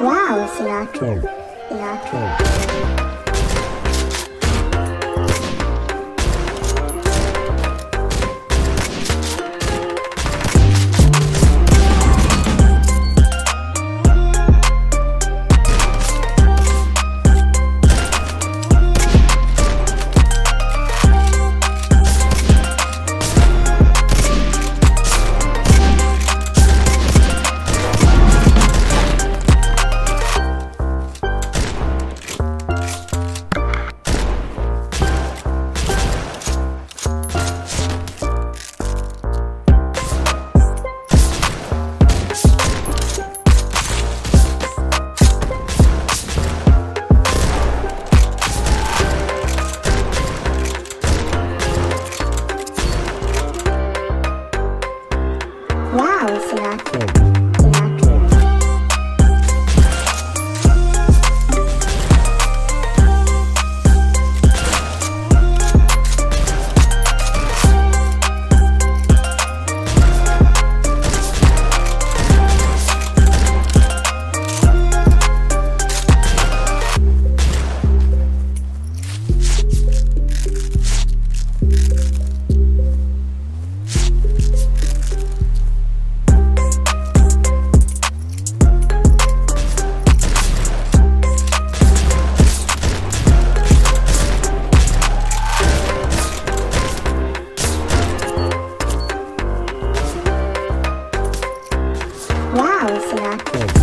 Wow. C'est là. 一起来 ensinar. Né? É.